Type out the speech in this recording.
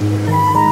Música